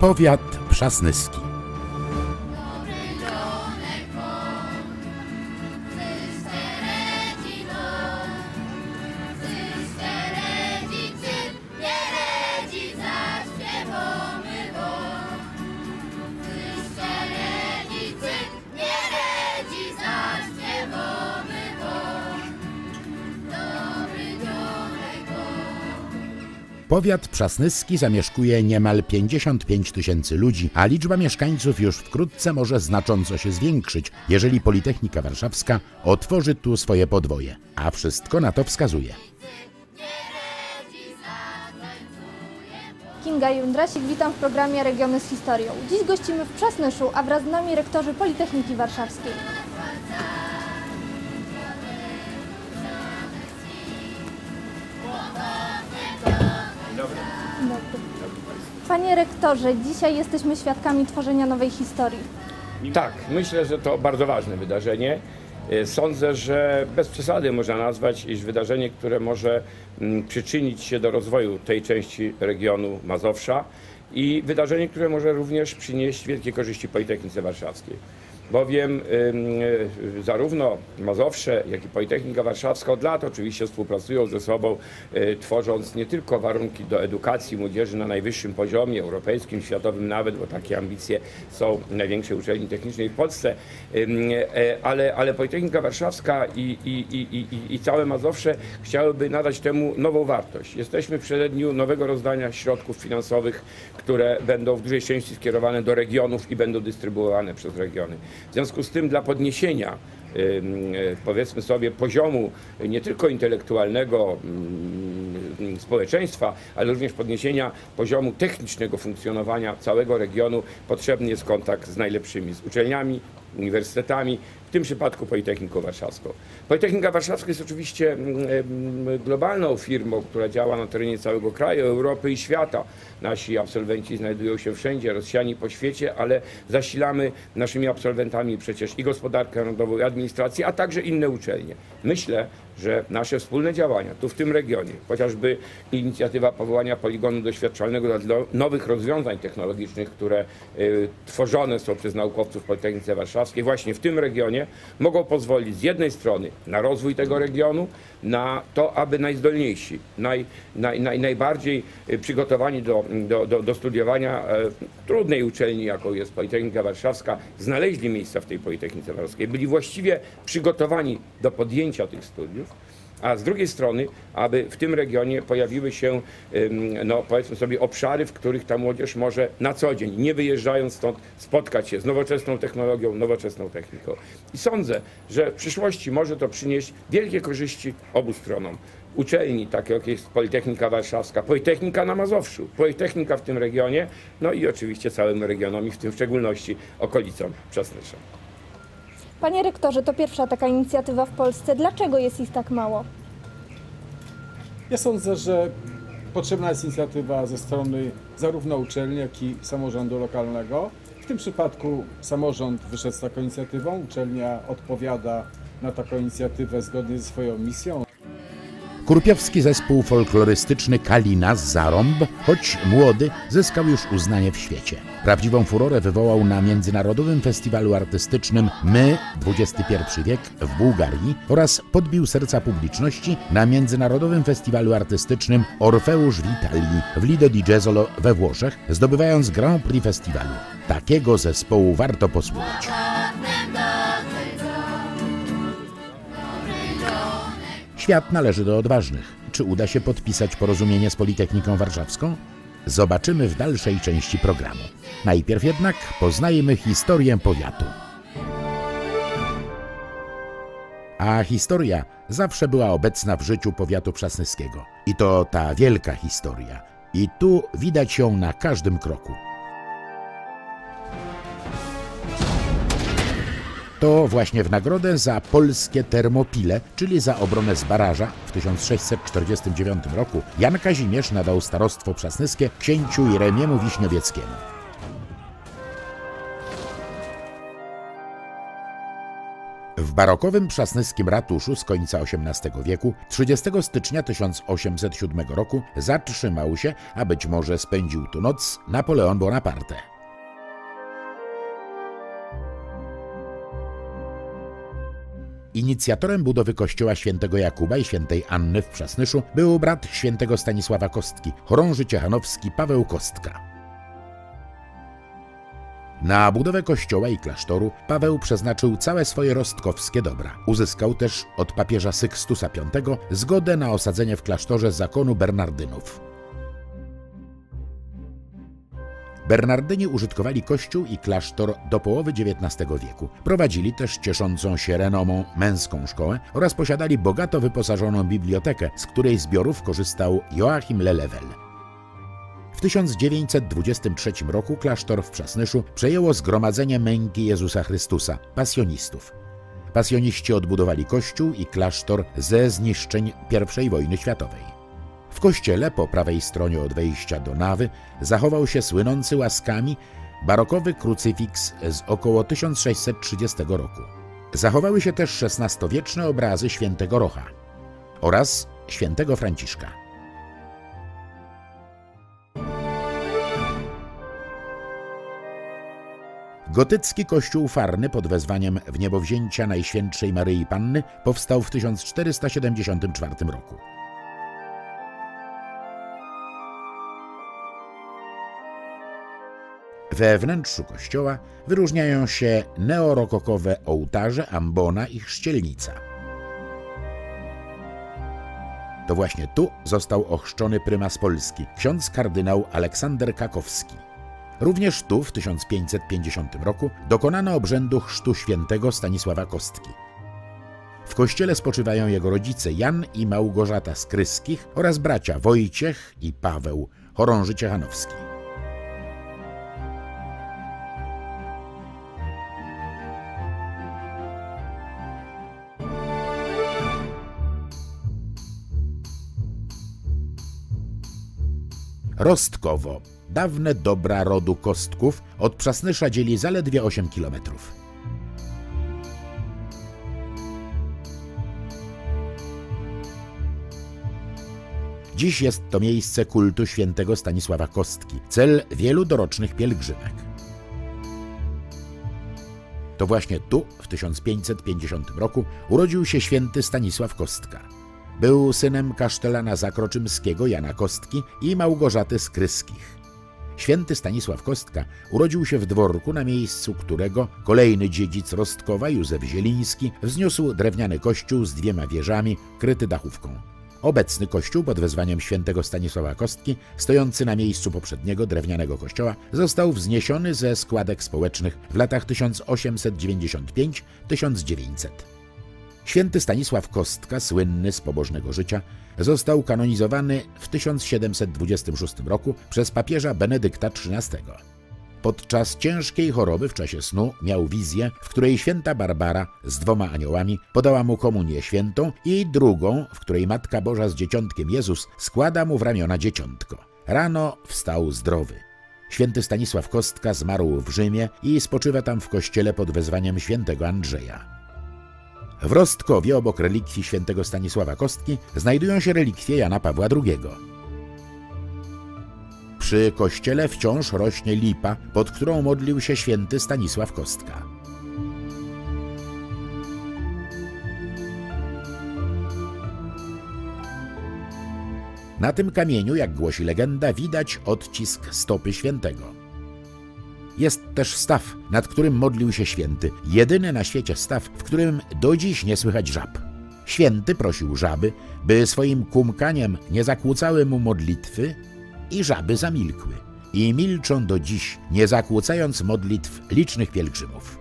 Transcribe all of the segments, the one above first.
Powiat Przasnyski. Powiat Przasnyski zamieszkuje niemal 55 tysięcy ludzi, a liczba mieszkańców już wkrótce może znacząco się zwiększyć, jeżeli Politechnika Warszawska otworzy tu swoje podwoje. A wszystko na to wskazuje. Kinga Jundrasik, witam w programie Regiony z Historią. Dziś gościmy w Przasnyszu, a wraz z nami rektorzy Politechniki Warszawskiej. Panie rektorze, dzisiaj jesteśmy świadkami tworzenia nowej historii. Tak, myślę, że to bardzo ważne wydarzenie. E, Sądzę, że bez przesady można nazwać, iż wydarzenie, które może mm, przyczynić się do rozwoju tej części regionu Mazowsza i wydarzenie, które może również przynieść wielkie korzyści Politechnice Warszawskiej. Bowiem y, zarówno Mazowsze, jak i Politechnika Warszawska od lat oczywiście współpracują ze sobą, y, tworząc nie tylko warunki do edukacji młodzieży na najwyższym poziomie, europejskim, światowym nawet, bo takie ambicje są największej uczelni technicznej w Polsce, e, ale, ale Politechnika Warszawska i, i, i, i, i całe Mazowsze chciałyby nadać temu nową wartość. Jesteśmy w przededniu nowego rozdania środków finansowych, które będą w dużej części skierowane do regionów i będą dystrybuowane przez regiony. W związku z tym dla podniesienia e, powiedzmy sobie poziomu nie tylko intelektualnego ym, społeczeństwa, ale również podniesienia poziomu technicznego funkcjonowania całego regionu potrzebny jest kontakt z najlepszymi, z uczelniami, uniwersytetami, w tym przypadku Politechniką Warszawską. Politechnika Warszawska jest oczywiście mm, mm, globalną firmą, która działa na terenie całego kraju, Europy i świata. Nasi absolwenci znajdują się wszędzie, rozsiani po świecie, ale zasilamy naszymi absolwentami przecież i gospodarkę narodową, i administrację, a także inne uczelnie. Myślę, że nasze wspólne działania tu w tym regionie, chociażby inicjatywa powołania poligonu doświadczalnego dla nowych rozwiązań technologicznych, które y, tworzone są przez naukowców w Politechnice Warszawskiej właśnie w tym regionie, mogą pozwolić z jednej strony na rozwój tego regionu, na to, aby najzdolniejsi, naj, naj, naj, najbardziej y, przygotowani do, do, do, do studiowania e, trudnej uczelni, jaką jest Politechnika Warszawska, znaleźli miejsca w tej Politechnice Warszawskiej, byli właściwie przygotowani do podjęcia tych studiów a z drugiej strony, aby w tym regionie pojawiły się, no powiedzmy sobie, obszary, w których ta młodzież może na co dzień, nie wyjeżdżając stąd, spotkać się z nowoczesną technologią, nowoczesną techniką. I sądzę, że w przyszłości może to przynieść wielkie korzyści obu stronom. Uczelni, takie jak jest Politechnika Warszawska, Politechnika na Mazowszu, Politechnika w tym regionie, no i oczywiście całym regionom i w tym w szczególności okolicom Przasnysza. Panie rektorze, to pierwsza taka inicjatywa w Polsce. Dlaczego jest ich tak mało? Ja sądzę, że potrzebna jest inicjatywa ze strony zarówno uczelni, jak i samorządu lokalnego. W tym przypadku samorząd wyszedł z taką inicjatywą, uczelnia odpowiada na taką inicjatywę zgodnie ze swoją misją. Kurpiowski zespół folklorystyczny Kalina z Zarąb, choć młody, zyskał już uznanie w świecie. Prawdziwą furorę wywołał na Międzynarodowym Festiwalu Artystycznym My XXI wiek w Bułgarii oraz podbił serca publiczności na Międzynarodowym Festiwalu Artystycznym Orfeusz w Italii w Lido di Jesolo we Włoszech, zdobywając Grand Prix festiwalu. Takiego zespołu warto posłuchać. Świat należy do odważnych. Czy uda się podpisać porozumienie z Politechniką Warszawską? Zobaczymy w dalszej części programu. Najpierw jednak poznajmy historię powiatu. A historia zawsze była obecna w życiu powiatu przasnyskiego. I to ta wielka historia. I tu widać ją na każdym kroku. To właśnie w nagrodę za polskie termopile, czyli za obronę z baraża w 1649 roku, Jan Kazimierz nadał starostwo przasnyskie księciu Jeremiemu W barokowym przasnyskim ratuszu z końca XVIII wieku 30 stycznia 1807 roku zatrzymał się, a być może spędził tu noc, Napoleon Bonaparte. Inicjatorem budowy kościoła świętego Jakuba i świętej Anny w Przasnyszu był brat świętego Stanisława Kostki, chorąży ciechanowski Paweł Kostka. Na budowę kościoła i klasztoru Paweł przeznaczył całe swoje rostkowskie dobra. Uzyskał też od papieża Sykstusa V zgodę na osadzenie w klasztorze zakonu Bernardynów. Bernardyni użytkowali kościół i klasztor do połowy XIX wieku. Prowadzili też cieszącą się renomą męską szkołę oraz posiadali bogato wyposażoną bibliotekę, z której zbiorów korzystał Joachim Lelewel. W 1923 roku klasztor w Przasnyszu przejęło Zgromadzenie Męki Jezusa Chrystusa, pasjonistów. Pasjoniści odbudowali kościół i klasztor ze zniszczeń I wojny światowej. W kościele po prawej stronie od wejścia do nawy zachował się słynący łaskami barokowy krucyfiks z około 1630 roku. Zachowały się też XVI-wieczne obrazy świętego Rocha oraz świętego Franciszka. Gotycki kościół farny pod wezwaniem w niebowzięcia Najświętszej Maryi Panny powstał w 1474 roku. We wnętrzu kościoła wyróżniają się neorokokowe ołtarze, ambona i chrzcielnica. To właśnie tu został ochrzczony prymas Polski, ksiądz kardynał Aleksander Kakowski. Również tu w 1550 roku dokonano obrzędu chrztu świętego Stanisława Kostki. W kościele spoczywają jego rodzice Jan i Małgorzata Skryskich oraz bracia Wojciech i Paweł, chorąży ciechanowski. Rostkowo. Dawne dobra rodu Kostków od Przasnysza dzieli zaledwie 8 kilometrów. Dziś jest to miejsce kultu świętego Stanisława Kostki, cel wielu dorocznych pielgrzymek. To właśnie tu, w 1550 roku, urodził się święty Stanisław Kostka. Był synem kasztelana zakroczymskiego Jana Kostki i Małgorzaty Skryskich. Święty Stanisław Kostka urodził się w dworku, na miejscu którego kolejny dziedzic Rostkowa, Józef Zieliński, wzniósł drewniany kościół z dwiema wieżami, kryty dachówką. Obecny kościół pod wezwaniem świętego Stanisława Kostki, stojący na miejscu poprzedniego drewnianego kościoła, został wzniesiony ze składek społecznych w latach 1895-1900. Święty Stanisław Kostka, słynny z pobożnego życia, został kanonizowany w 1726 roku przez papieża Benedykta XIII. Podczas ciężkiej choroby w czasie snu miał wizję, w której święta Barbara z dwoma aniołami podała mu komunię świętą i drugą, w której Matka Boża z dzieciątkiem Jezus składa mu w ramiona dzieciątko. Rano wstał zdrowy. Święty Stanisław Kostka zmarł w Rzymie i spoczywa tam w kościele pod wezwaniem świętego Andrzeja. W Rostkowie obok relikwii świętego Stanisława Kostki znajdują się relikwie Jana Pawła II. Przy kościele wciąż rośnie lipa, pod którą modlił się święty Stanisław Kostka. Na tym kamieniu, jak głosi legenda, widać odcisk stopy świętego. Jest też staw, nad którym modlił się święty, jedyny na świecie staw, w którym do dziś nie słychać żab. Święty prosił żaby, by swoim kumkaniem nie zakłócały mu modlitwy i żaby zamilkły. I milczą do dziś, nie zakłócając modlitw licznych pielgrzymów.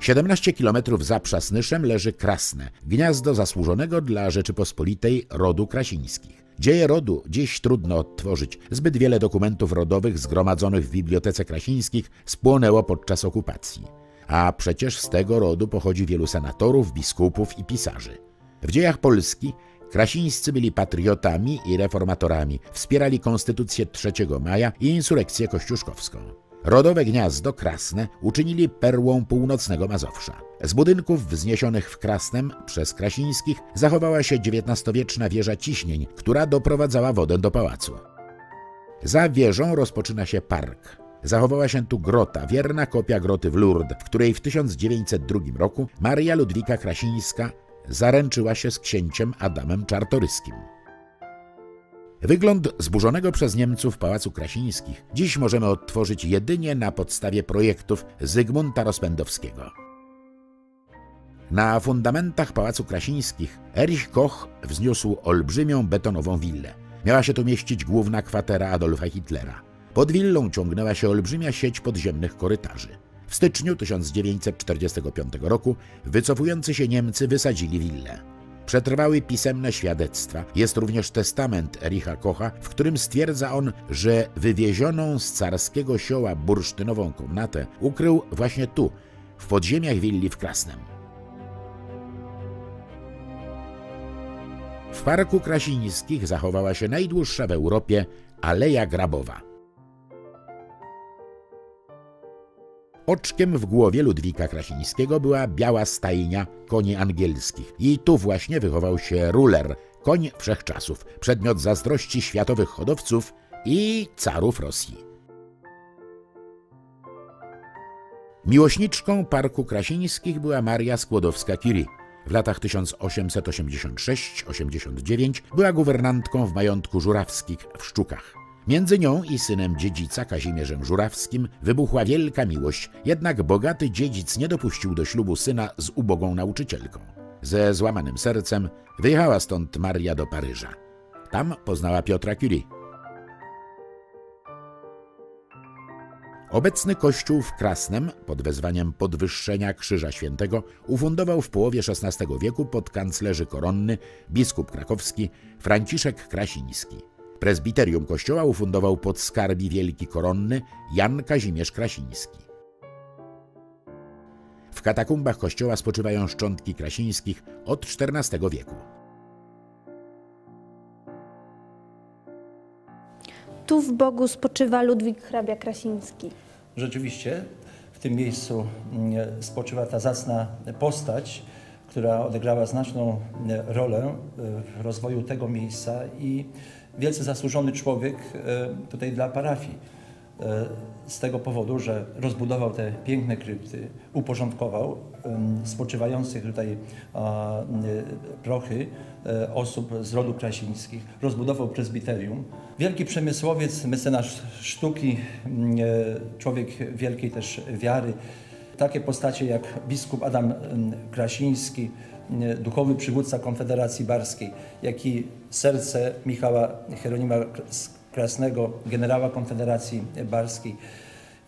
17 kilometrów za Przasnyszem leży Krasne, gniazdo zasłużonego dla Rzeczypospolitej rodu Krasińskich. Dzieje rodu dziś trudno odtworzyć. Zbyt wiele dokumentów rodowych zgromadzonych w Bibliotece Krasińskich spłonęło podczas okupacji. A przecież z tego rodu pochodzi wielu senatorów, biskupów i pisarzy. W dziejach Polski Krasińscy byli patriotami i reformatorami, wspierali konstytucję 3 maja i insurekcję kościuszkowską. Rodowe gniazdo Krasne uczynili perłą północnego Mazowsza. Z budynków wzniesionych w Krasnem przez Krasińskich zachowała się XIX-wieczna wieża ciśnień, która doprowadzała wodę do pałacu. Za wieżą rozpoczyna się park. Zachowała się tu grota, wierna kopia groty w Lourdes, w której w 1902 roku Maria Ludwika Krasińska zaręczyła się z księciem Adamem Czartoryskim. Wygląd zburzonego przez Niemców Pałacu Krasińskich dziś możemy odtworzyć jedynie na podstawie projektów Zygmunta Rozpędowskiego. Na fundamentach Pałacu Krasińskich Erich Koch wzniósł olbrzymią betonową willę. Miała się tu mieścić główna kwatera Adolfa Hitlera. Pod willą ciągnęła się olbrzymia sieć podziemnych korytarzy. W styczniu 1945 roku wycofujący się Niemcy wysadzili willę. Przetrwały pisemne świadectwa. Jest również testament Ericha Kocha, w którym stwierdza on, że wywiezioną z carskiego sioła bursztynową komnatę ukrył właśnie tu, w podziemiach willi w Krasnem. W Parku Krasińskich zachowała się najdłuższa w Europie Aleja Grabowa. Oczkiem w głowie Ludwika Krasińskiego była biała stajnia koni angielskich i tu właśnie wychował się ruler, koń wszechczasów, przedmiot zazdrości światowych hodowców i carów Rosji. Miłośniczką Parku Krasińskich była Maria Skłodowska-Curie. W latach 1886-89 była guwernantką w majątku żurawskich w Szczukach. Między nią i synem dziedzica Kazimierzem Żurawskim wybuchła wielka miłość, jednak bogaty dziedzic nie dopuścił do ślubu syna z ubogą nauczycielką. Ze złamanym sercem wyjechała stąd Maria do Paryża. Tam poznała Piotra Curie. Obecny kościół w Krasnem pod wezwaniem podwyższenia Krzyża Świętego ufundował w połowie XVI wieku podkanclerzy koronny biskup krakowski Franciszek Krasiński. Prezbiterium kościoła ufundował podskarbi wielki koronny Jan Kazimierz Krasiński. W katakumbach kościoła spoczywają szczątki krasińskich od XIV wieku. Tu w Bogu spoczywa Ludwik hrabia Krasiński. Rzeczywiście w tym miejscu mm, spoczywa ta zacna postać, która odegrała znaczną mm, rolę w rozwoju tego miejsca i wielce zasłużony człowiek e, tutaj dla parafii. E, z tego powodu, że rozbudował te piękne krypty, uporządkował spoczywających tutaj prochy e, osób z rodu krasińskich, rozbudował prezbiterium. Wielki przemysłowiec, mecenas sztuki, człowiek wielkiej też wiary, takie postacie jak biskup Adam Krasiński, duchowy przywódca Konfederacji Barskiej, jak i serce Michała Hieronima Krasnego, generała Konfederacji Barskiej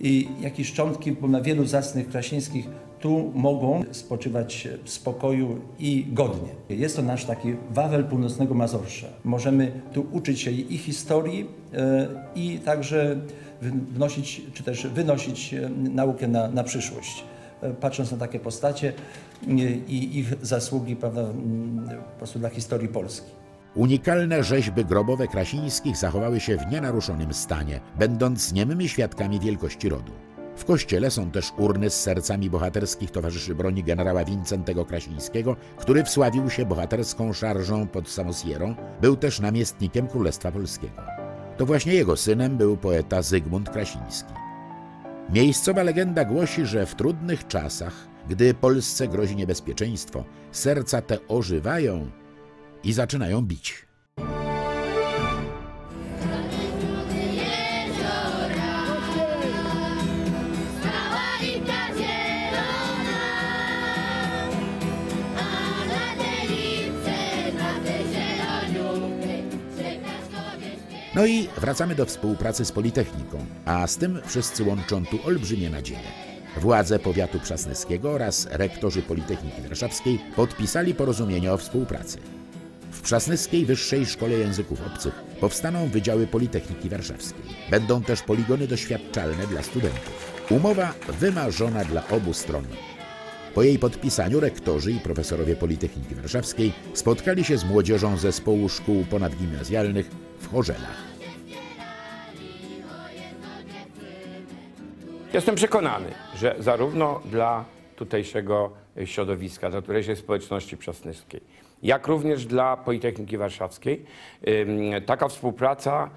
i jak i szczątki na wielu zacnych krasińskich tu mogą spoczywać w spokoju i godnie. Jest to nasz taki Wawel Północnego Mazowsza. Możemy tu uczyć się i historii, e, i także wnosić, czy też wynosić e, naukę na, na przyszłość. E, patrząc na takie postacie i ich zasługi prawda, po prostu dla historii Polski. Unikalne rzeźby grobowe Krasińskich zachowały się w nienaruszonym stanie, będąc niemymi świadkami wielkości rodu. W kościele są też urny z sercami bohaterskich towarzyszy broni generała Wincentego Krasińskiego, który wsławił się bohaterską szarżą pod Samosierą, był też namiestnikiem Królestwa Polskiego. To właśnie jego synem był poeta Zygmunt Krasiński. Miejscowa legenda głosi, że w trudnych czasach, gdy Polsce grozi niebezpieczeństwo, serca te ożywają i zaczynają bić. No i wracamy do współpracy z Politechniką, a z tym wszyscy łączą tu olbrzymie nadzieje. Władze powiatu przasnyskiego oraz rektorzy Politechniki Warszawskiej podpisali porozumienie o współpracy. W Przasnyskiej Wyższej Szkole Języków Obcych powstaną Wydziały Politechniki Warszawskiej. Będą też poligony doświadczalne dla studentów. Umowa wymarzona dla obu stron. Po jej podpisaniu rektorzy i profesorowie Politechniki Warszawskiej spotkali się z młodzieżą zespołu szkół ponadgimnazjalnych w Chorzelach. Jestem przekonany, że zarówno dla tutejszego środowiska, dla tutejszej społeczności przasnyskiej, jak również dla Politechniki Warszawskiej, taka współpraca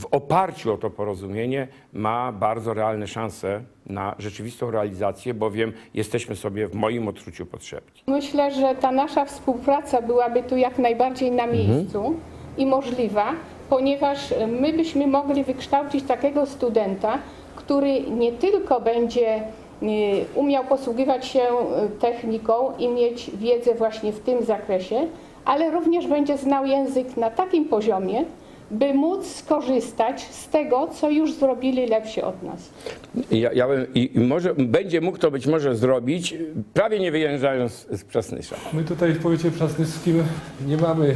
w oparciu o to porozumienie ma bardzo realne szanse na rzeczywistą realizację, bowiem jesteśmy sobie w moim odczuciu potrzebni. Myślę, że ta nasza współpraca byłaby tu jak najbardziej na miejscu i możliwa, ponieważ my byśmy mogli wykształcić takiego studenta, który nie tylko będzie y, umiał posługiwać się y, techniką i mieć wiedzę właśnie w tym zakresie, ale również będzie znał język na takim poziomie, by móc skorzystać z tego, co już zrobili lepsi od nas. Ja, ja bym, i, I może będzie mógł to być może zrobić, prawie nie wyjeżdżając z Przasnysza. My tutaj w powiecie przasnyskim nie mamy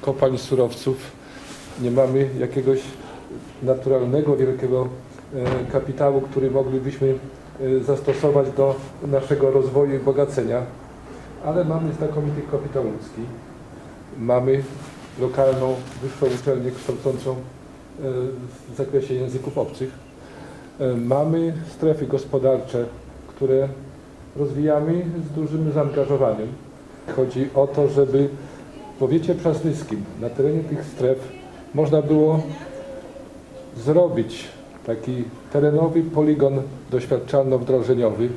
kopalń surowców, nie mamy jakiegoś naturalnego, wielkiego e, kapitału, który moglibyśmy e, zastosować do naszego rozwoju i bogacenia, ale mamy znakomity kapitał ludzki, mamy lokalną wyższą uczelnię kształcącą e, w zakresie języków obcych, mamy strefy gospodarcze, które rozwijamy z dużym zaangażowaniem. Chodzi o to, żeby powiecie przasnyskim, na terenie tych stref, można było zrobić taki terenowy poligon doświadczalno-wdrożeniowy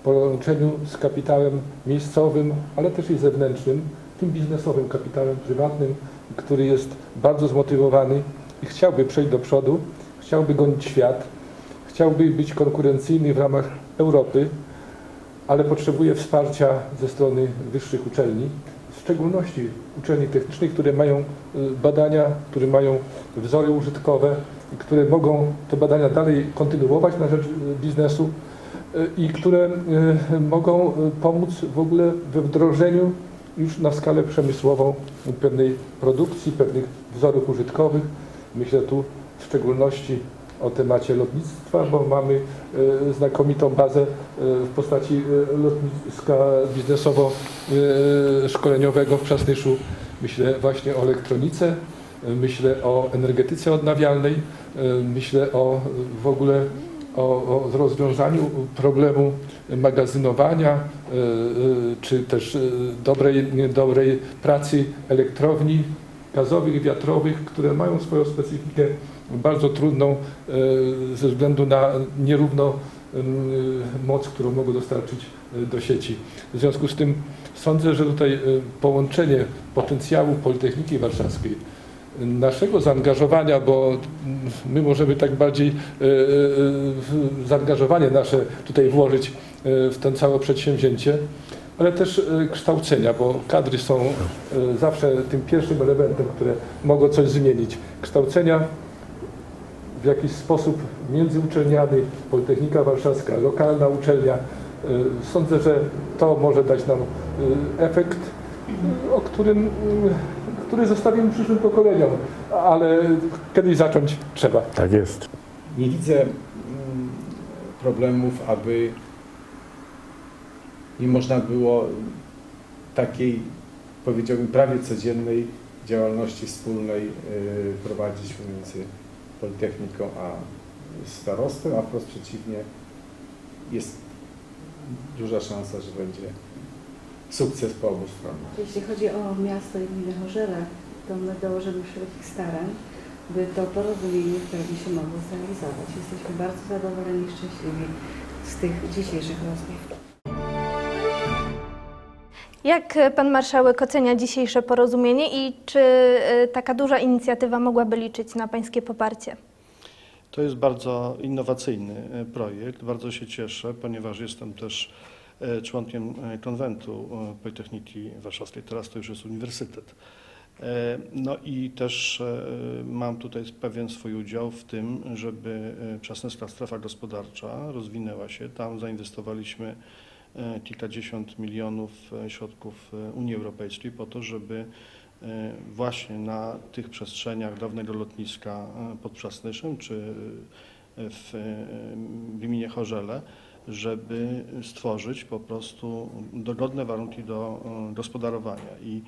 w połączeniu z kapitałem miejscowym, ale też i zewnętrznym, tym biznesowym kapitałem prywatnym, który jest bardzo zmotywowany i chciałby przejść do przodu, chciałby gonić świat, chciałby być konkurencyjny w ramach Europy, ale potrzebuje wsparcia ze strony wyższych uczelni, w szczególności uczelni technicznych, które mają y, badania, które mają wzory użytkowe i które mogą te badania dalej kontynuować na rzecz y, biznesu y, i które mogą pomóc w ogóle we wdrożeniu już na skalę przemysłową pewnej produkcji, pewnych wzorów użytkowych. Myślę tu w szczególności o temacie lotnictwa, bo mamy e, znakomitą bazę e, w postaci e, lotniska biznesowo-szkoleniowego w Przasnyszu. Myślę właśnie o elektronice, myślę o energetyce odnawialnej, myślę o w ogóle o, o rozwiązaniu problemu magazynowania, czy też dobrej, dobrej pracy elektrowni gazowych, wiatrowych, które mają swoją specyfikę bardzo trudną e, ze względu na nierówną e, moc, którą mogą dostarczyć e, do sieci. W związku z tym sądzę, że tutaj połączenie potencjału Politechniki Warszawskiej, naszego zaangażowania, bo my możemy tak bardziej zaangażowanie nasze tutaj włożyć w ten całe przedsięwzięcie, ale też kształcenia, bo kadry są zawsze tym pierwszym elementem, które mogą coś zmienić. Kształcenia w jakiś sposób międzyuczelniany, Politechnika Warszawska, lokalna uczelnia. E, Sądzę, że to może dać nam e, efekt, e, o którym, który zostawimy przyszłym pokoleniom, ale kiedyś zacząć trzeba. Tak jest. Nie widzę mm, problemów, aby nie można było takiej, powiedziałbym, prawie codziennej działalności wspólnej y, prowadzić pomiędzy Politechniką a starostwem, a wprost przeciwnie, jest duża szansa, że będzie sukces po obu stronach. Jeśli chodzi o miasto i gminę Chorzele, to my dołożymy wszelkich starań, by to porozumienie w pełni się mogło zrealizować. Jesteśmy bardzo zadowoleni i szczęśliwi z tych dzisiejszych rozmów. Jak pan marszałek ocenia dzisiejsze porozumienie i czy e, taka duża inicjatywa mogłaby liczyć na pańskie poparcie? To jest bardzo innowacyjny e, projekt. Bardzo się cieszę, ponieważ jestem też e, członkiem konwentu Politechniki Warszawskiej. Teraz to już jest uniwersytet. No i też mam tutaj pewien swój udział w tym, żeby Przasnyska Strefa Gospodarcza rozwinęła się. Tam zainwestowaliśmy kilkadziesiąt milionów e, środków e, Unii Europejskiej po to, żeby e, właśnie na tych przestrzeniach dawnego lotniska e, pod Przasnyszem czy e, w e, gminie Chorzele, żeby stworzyć po prostu dogodne warunki do e, gospodarowania. I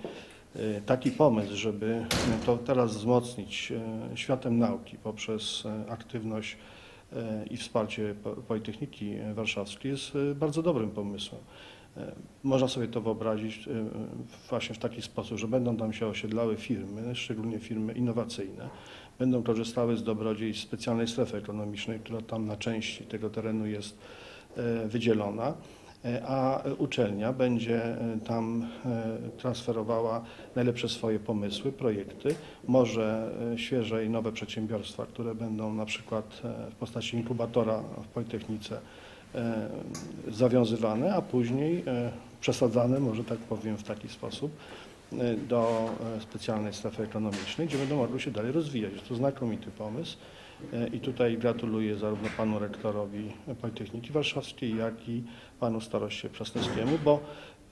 e, taki pomysł, żeby to teraz wzmocnić e, światem nauki poprzez e, aktywność e, i wsparcie Po- Politechniki Warszawskiej jest e, bardzo dobrym pomysłem. E, Można sobie to wyobrazić e, właśnie w taki sposób, że będą tam się osiedlały firmy, szczególnie firmy innowacyjne, będą korzystały z dobrodziejstw specjalnej strefy ekonomicznej, która tam na części tego terenu jest e, wydzielona, e, a uczelnia będzie e, tam e, transferowała najlepsze swoje pomysły, projekty, może e, świeże i nowe przedsiębiorstwa, które będą na przykład e, w postaci inkubatora w Politechnice e, zawiązywane, a później e, przesadzane, może tak powiem, w taki sposób. e, do e, specjalnej strefy ekonomicznej, gdzie będą mogły się dalej rozwijać. Jest to znakomity pomysł e, i tutaj gratuluję zarówno panu rektorowi Politechniki Warszawskiej, jak i panu staroście Przasnowskiemu, bo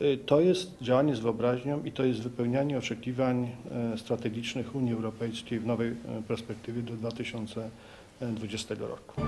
e, to jest działanie z wyobraźnią i to jest wypełnianie oczekiwań e, strategicznych Unii Europejskiej w nowej perspektywie do 2020 roku.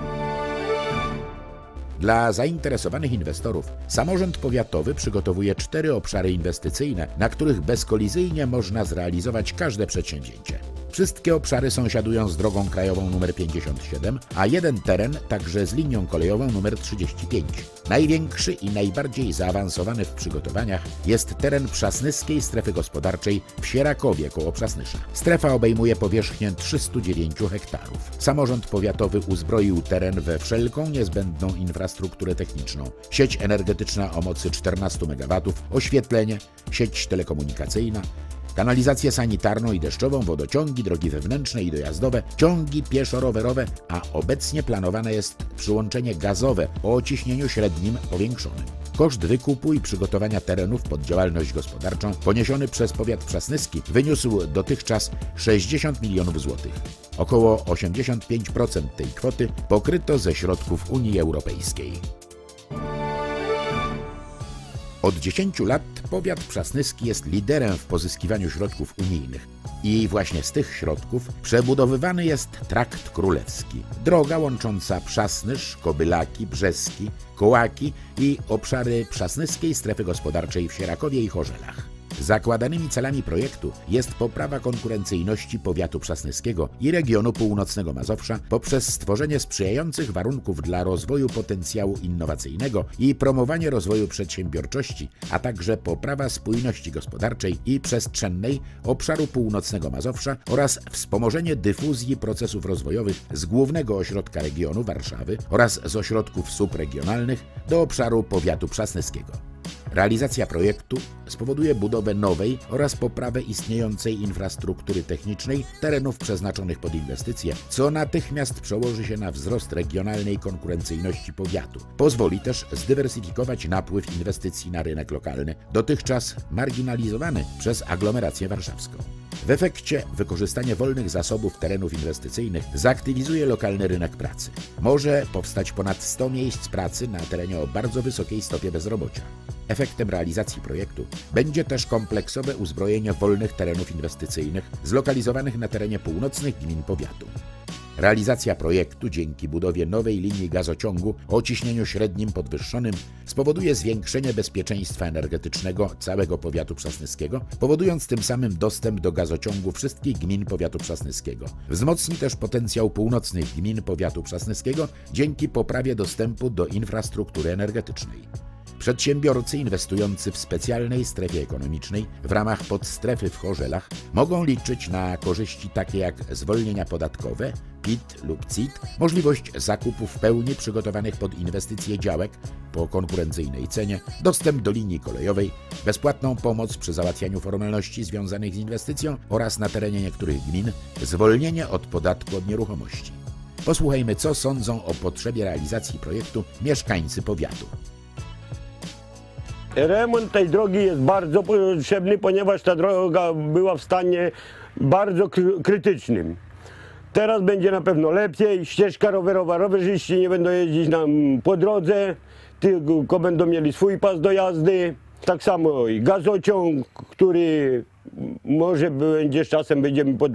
Dla zainteresowanych inwestorów samorząd powiatowy przygotowuje cztery obszary inwestycyjne, na których bezkolizyjnie można zrealizować każde przedsięwzięcie. Wszystkie obszary sąsiadują z drogą krajową nr 57, a jeden teren także z linią kolejową nr 35. Największy i najbardziej zaawansowany w przygotowaniach jest teren Przasnyskiej Strefy Gospodarczej w Sierakowie koło Przasnysza. Strefa obejmuje powierzchnię 309 hektarów. Samorząd powiatowy uzbroił teren we wszelką niezbędną infrastrukturę techniczną. Sieć energetyczna o mocy 14 MW, oświetlenie, sieć telekomunikacyjna, kanalizację sanitarną i deszczową, wodociągi, drogi wewnętrzne i dojazdowe, ciągi pieszo-rowerowe, a obecnie planowane jest przyłączenie gazowe o ciśnieniu średnim powiększonym. Koszt wykupu i przygotowania terenów pod działalność gospodarczą poniesiony przez powiat przasnyski wyniósł dotychczas 60 milionów złotych. Około 85% tej kwoty pokryto ze środków Unii Europejskiej. Od 10 lat powiat przasnyski jest liderem w pozyskiwaniu środków unijnych. I właśnie z tych środków przebudowywany jest Trakt Królewski. Droga łącząca Przasnysz, Kobylaki, Brzeski, Kołaki i obszary Przasnyskiej Strefy Gospodarczej w Sierakowie i Chorzelach. Zakładanymi celami projektu jest poprawa konkurencyjności powiatu przasnyskiego i regionu północnego Mazowsza poprzez stworzenie sprzyjających warunków dla rozwoju potencjału innowacyjnego i promowanie rozwoju przedsiębiorczości, a także poprawa spójności gospodarczej i przestrzennej obszaru północnego Mazowsza oraz wspomożenie dyfuzji procesów rozwojowych z głównego ośrodka regionu Warszawy oraz z ośrodków subregionalnych do obszaru powiatu przasnyskiego. Realizacja projektu spowoduje budowę nowej oraz poprawę istniejącej infrastruktury technicznej terenów przeznaczonych pod inwestycje, co natychmiast przełoży się na wzrost regionalnej konkurencyjności powiatu. Pozwoli też zdywersyfikować napływ inwestycji na rynek lokalny, dotychczas marginalizowany przez aglomerację warszawską. W efekcie wykorzystanie wolnych zasobów terenów inwestycyjnych zaktywizuje lokalny rynek pracy. Może powstać ponad 100 miejsc pracy na terenie o bardzo wysokiej stopie bezrobocia. Efektem realizacji projektu będzie też kompleksowe uzbrojenie wolnych terenów inwestycyjnych zlokalizowanych na terenie północnych gmin powiatu. Realizacja projektu dzięki budowie nowej linii gazociągu o ciśnieniu średnim podwyższonym spowoduje zwiększenie bezpieczeństwa energetycznego całego powiatu przasnyskiego, powodując tym samym dostęp do gazociągu wszystkich gmin powiatu przasnyskiego. Wzmocni też potencjał północnych gmin powiatu przasnyskiego dzięki poprawie dostępu do infrastruktury energetycznej. Przedsiębiorcy inwestujący w specjalnej strefie ekonomicznej w ramach podstrefy w Chorzelach mogą liczyć na korzyści takie jak zwolnienia podatkowe, PIT lub CIT, możliwość zakupu w pełni przygotowanych pod inwestycje działek po konkurencyjnej cenie, dostęp do linii kolejowej, bezpłatną pomoc przy załatwianiu formalności związanych z inwestycją oraz na terenie niektórych gmin zwolnienie od podatku od nieruchomości. Posłuchajmy, co sądzą o potrzebie realizacji projektu mieszkańcy powiatu. Remont tej drogi jest bardzo potrzebny, ponieważ ta droga była w stanie bardzo kry- krytycznym. Teraz będzie na pewno lepiej, ścieżka rowerowa, rowerzyści nie będą jeździć nam po drodze, tylko będą mieli swój pas do jazdy. Tak samo i gazociąg, który może będzie z czasem będziemy pod,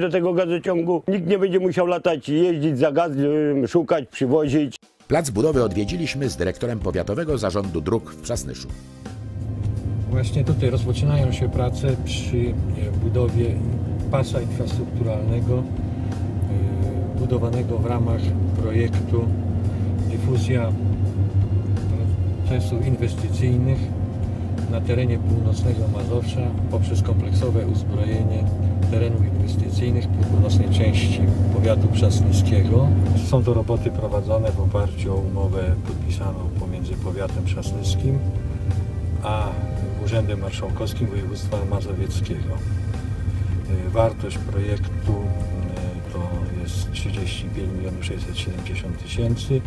do tego gazociągu. Nikt nie będzie musiał latać, jeździć za gazem, szukać, przywozić. Plac budowy odwiedziliśmy z dyrektorem Powiatowego Zarządu Dróg w Przasnyszu. Właśnie tutaj rozpoczynają się prace przy e, budowie pasa infrastrukturalnego e, budowanego w ramach projektu difuzja procesów inwestycyjnych na terenie północnego Mazowsza poprzez kompleksowe uzbrojenie terenów inwestycyjnych północnej części powiatu przasnyskiego. Są to roboty prowadzone w oparciu o umowę podpisaną pomiędzy powiatem przasnyskim a Urzędem Marszałkowskim Województwa Mazowieckiego. Y, Wartość projektu y, to jest 35 670 tysięcy,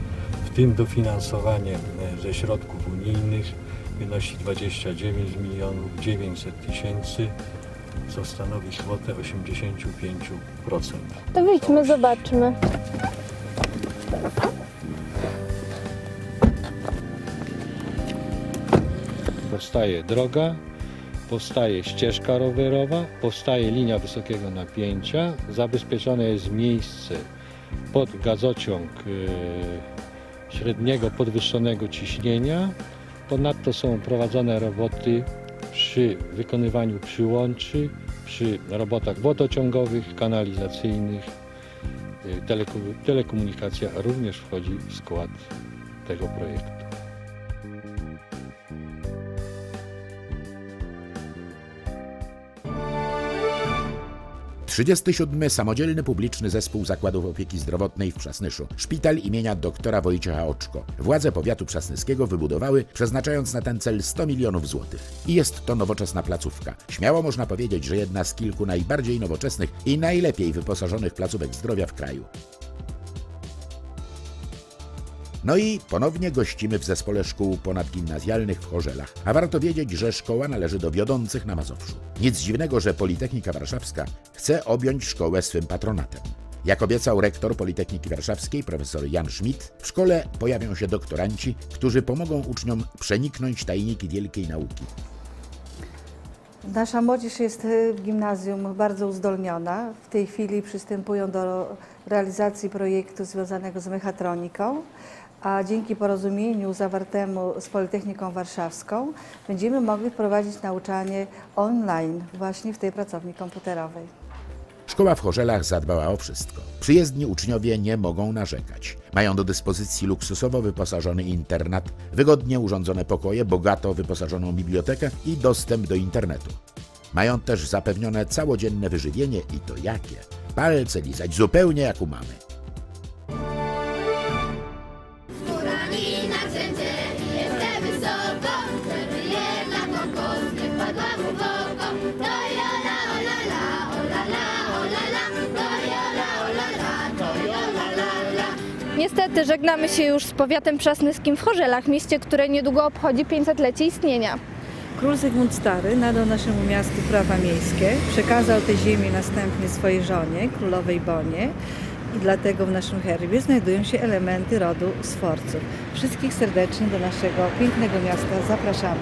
w tym dofinansowanie y, ze środków unijnych wynosi 29 milionów 900 tysięcy, co stanowi kwotę 85%. To wyjdźmy, zobaczmy. Powstaje droga, powstaje ścieżka rowerowa, powstaje linia wysokiego napięcia, zabezpieczone jest miejsce pod gazociąg e, średniego podwyższonego ciśnienia. Ponadto są prowadzone roboty przy wykonywaniu przyłączy, przy robotach wodociągowych, kanalizacyjnych. Teleku- Telekomunikacja również wchodzi w skład tego projektu. 37. Samodzielny Publiczny Zespół Zakładów Opieki Zdrowotnej w Przasnyszu. Szpital imienia doktora Wojciecha Oczko. Władze powiatu przasnyskiego wybudowały, przeznaczając na ten cel 100 milionów złotych. I jest to nowoczesna placówka. Śmiało można powiedzieć, że jedna z kilku najbardziej nowoczesnych i najlepiej wyposażonych placówek zdrowia w kraju. No i ponownie gościmy w zespole szkół ponadgimnazjalnych w Chorzelach. A warto wiedzieć, że szkoła należy do wiodących na Mazowszu. Nic dziwnego, że Politechnika Warszawska chce objąć szkołę swym patronatem. Jak obiecał rektor Politechniki Warszawskiej, profesor Jan Schmidt, w szkole pojawią się doktoranci, którzy pomogą uczniom przeniknąć tajniki wielkiej nauki. Nasza młodzież jest y, w gimnazjum bardzo uzdolniona. W tej chwili przystępują do realizacji projektu związanego z mechatroniką, a dzięki porozumieniu zawartemu z Politechniką Warszawską będziemy mogli wprowadzić nauczanie online właśnie w tej pracowni komputerowej. Szkoła w Chorzelach zadbała o wszystko. Przyjezdni uczniowie nie mogą narzekać. Mają do dyspozycji luksusowo wyposażony internat, wygodnie urządzone pokoje, bogato wyposażoną bibliotekę i dostęp do internetu. Mają też zapewnione całodzienne wyżywienie i to jakie. Palce lizać zupełnie jak u mamy. Niestety żegnamy się już z powiatem przasnyskim w Chorzelach, mieście, które niedługo obchodzi 500-lecie istnienia. Król Zygmunt Stary nadał naszemu miastu prawa miejskie, przekazał tę ziemię następnie swojej żonie, królowej Bonie i dlatego w naszym herbie znajdują się elementy rodu Sforców. Wszystkich serdecznie do naszego pięknego miasta zapraszamy.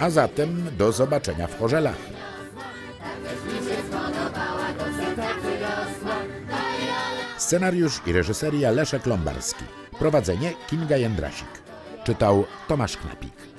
A zatem do zobaczenia w Chorzelach. Scenariusz i reżyseria Leszek Lombarski. Prowadzenie Kinga Jędrasik. Czytał Tomasz Knapik.